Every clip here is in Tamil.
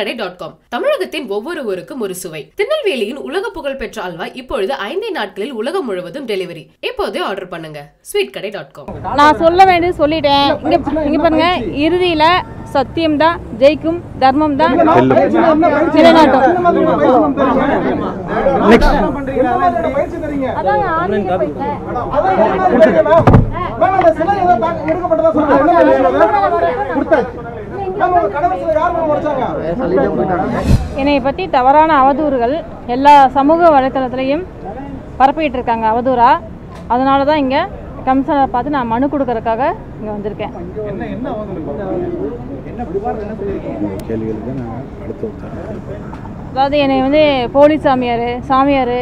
கடை டாட் காம் தமிழகத்தின் ஒவ்வொரு ஊருக்கும் ஒரு சுவை. திருநெல்வேலியின் உலக புகழ் பெற்ற அல்வா இப்பொழுது ஐந்தே நாட்களில் உலகம் முழுவதும் டெலிவரி இப்போதே ஆர்டர் பண்ணுங்க. ஸ்வீட் கடை டாட் காம் நான் சொல்ல வேண்டியது சொல்லிட்டேன். இங்க இங்க பாருங்க இறுதியில சத்தியம் தான் ஜெயிக்கும் தர்மம் தான் நிலைநாட்டும். என்னை பற்றி தவறான அவதூறுகள் எல்லா சமூக வலைத்தளத்துலையும் பரப்பிட்டு இருக்காங்க அவதூறா. அதனால தான் இங்கே கமிஷனரை பார்த்து நான் மனு கொடுக்கறதுக்காக இங்கே வந்திருக்கேன். அதாவது என்னை வந்து போலீஸ் சாமியார் சாமியார்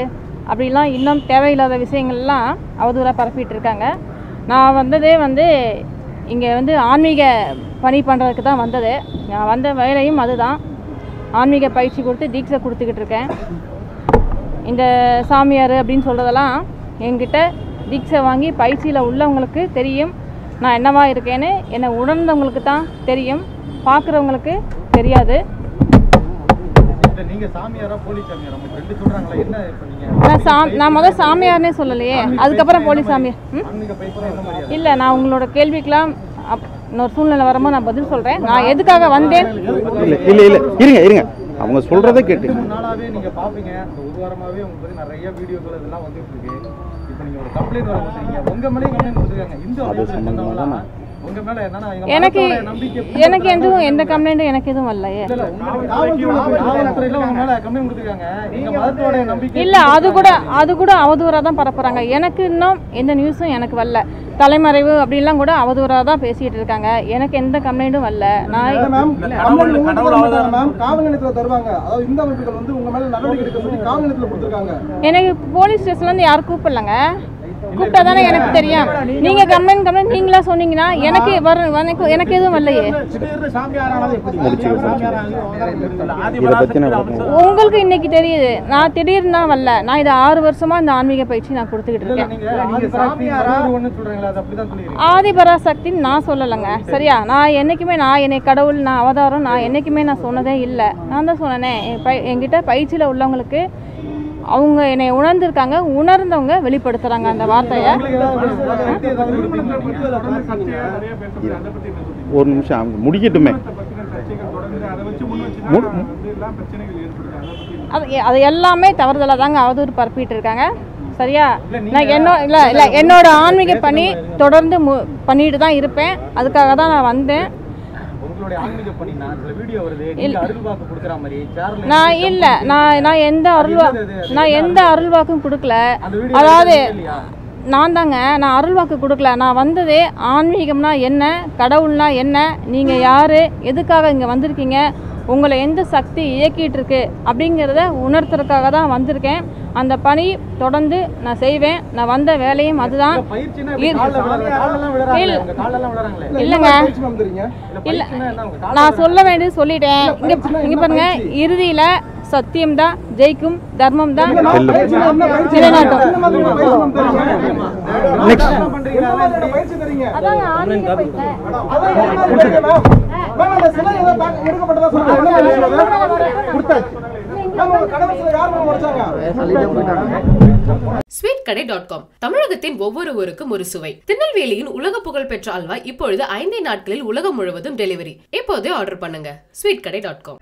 அப்படிலாம் இன்னும் தேவையில்லாத விஷயங்கள்லாம் அவதூறாக பரப்பிட்டு இருக்காங்க. நான் வந்ததே வந்து இங்கே வந்து ஆன்மீக பணி பண்ணுறதுக்கு தான் வந்தது. நான் வந்த வேலையும் அதுதான். ஆன்மீக பயிற்சி கொடுத்து தீட்சை கொடுத்துக்கிட்டு இருக்கேன். இந்த சாமியார் அப்படின்னு சொல்கிறதெல்லாம் என்கிட்ட தீட்சை வாங்கி பயிற்சியில் உள்ளவங்களுக்கு தெரியும். நான் என்னவா இருக்கேன்னு என்னை உணர்ந்தவங்களுக்கு தான் தெரியும். பார்க்குறவங்களுக்கு தெரியாது நீங்க சாமியாரா போலீஸ் சாமியாரா உங்க ரெண்டு சொல்றாங்களா என்ன இப்ப நீங்க நான் சாம் நான் முதல் சாமியார்னே சொல்லலையே. அதுக்கப்புறம் போலீஸ் சாமியார் இல்லை நான் உங்களோட கேள்விக்கெல்லாம் அப் இன்னொரு சூழ்நிலை வரும்போது நான் பதில் சொல்கிறேன் நான் எதுக்காக வந்தேன்? இல்லை இல்லை இல்லை. இருங்க இருங்க. அவங்க சொல்கிறத கேட்டு. மூணு நாளாவே நீங்க பாப்பீங்க. இந்த ஒரு வாரமாவே உங்களுக்கு பத்தி நிறைய வீடியோக்கள் இதெல்லாம் வந்துட்டு இருக்கு. இப்போ நீங்க ஒரு கம்ப்ளைண்ட் வர கொடுத்துருக்கீங்க உங்க மேலே கம்ப்ளைண்ட் கொடுத்துருக்காங்க இந்து சொந்தவங்களா எனக்கு எனக்கு எதுவும் எந்த கம்ப்ளைண்ட்டும் எனக்கு எதுவும் வரலையே இல்ல, உங்க காவல்துறையில உங்க மேல கம்ப்ளைண்ட் கொடுத்துருக்காங்க. எங்க மதத்தோட நம்பிக்கை இல்லை அது கூட அது கூட அவதூறாக தான் பரப்புகிறாங்க எனக்கு இன்னும் எந்த நியூஸும் எனக்கு வரல. தலைமறைவு அப்படிலாம் கூட அவதூறாக தான் பேசிகிட்டு இருக்காங்க. எனக்கு எந்த கம்ப்ளைண்ட்டும் வரல. நான் எனக்கு போலீஸ் ஸ்டேஷன்லேருந்து யாரும் கூப்பிடலங்க. கூப்பிட்டா தானே எனக்கு தெரியும். நீங்க கம்ப்ளைண்ட் கம்ப்ளைண்ட் நீங்களா சொன்னீங்கன்னா எனக்கு வர எனக்கு எனக்கு எதுவும் வரலையே. உங்களுக்கு இன்னைக்கு தெரியுது. நான் திடீர்னு வரல. நான் இது ஆறு வருஷமா இந்த ஆன்மீக பயிற்சி நான் கொடுத்துக்கிட்டு இருக்கேன். ஆதிபரா சக்தின்னு ஆதிபராசக்தின்னு நான் சொல்லலைங்க. சரியா? நான் என்னைக்குமே நான் என்னை கடவுள் நான் அவதாரம் நான் என்னைக்குமே நான் சொன்னதே இல்லை. நான் தான் சொன்னேனே. என் என்கிட்ட பயிற்சியில் உள்ளவங்களுக்கு அவங்க என்னை உணர்ந்திருக்காங்க உணர்ந்தவங்க வெளிப்படுத்துறாங்க அந்த வார்த்தையை. ஒரு நிமிஷம் அவங்க முடிக்கட்டுமே. அது அது எல்லாமே தவறுதலாக தாங்க அவதூறு பரப்பிட்டு இருக்காங்க. சரியா? நான் என்னோ இல்லை இல்லை என்னோட ஆன்மீக பணி தொடர்ந்து மு பண்ணிட்டு தான் இருப்பேன். அதுக்காக தான் நான் வந்தேன். நான் இல்லை. நான் நான் எந்த அருள்வா நான் எந்த அருள்வாக்கும் கொடுக்கல. அதாவது நான் தாங்க. நான் அருள்வாக்கு கொடுக்கல. நான் வந்ததே ஆன்மீகம்னா என்ன? கடவுள்னா என்ன? நீங்கள் யார்? எதுக்காக இங்கே வந்திருக்கீங்க? உங்களை எந்த சக்தி இயக்கிட்டு இருக்கு? அப்படிங்கிறத உணர்த்துறதுக்காக தான் வந்திருக்கேன். அந்த பணி தொடர்ந்து நான் செய்வேன். நான் வந்த வேலையும் அதுதான். இல்லைங்க. இல்ல நான் சொல்ல வேண்டியது சொல்லிட்டேன். இங்க இங்க பாருங்க. இறுதியில சத்தியம் தான் ஜெயிக்கும் தர்மம் தான். நிலைநாட்டும் ஸ்வீட் கடை டாட் காம் தமிழகத்தின் ஒவ்வொரு ஊருக்கும் ஒரு சுவை. திருநெல்வேலியின் உலக புகழ் பெற்ற அல்வா இப்பொழுது ஐந்தே நாட்களில் உலகம் முழுவதும் டெலிவரி. இப்போதே ஆர்டர் பண்ணுங்க. ஸ்வீட் கடை டாட் காம்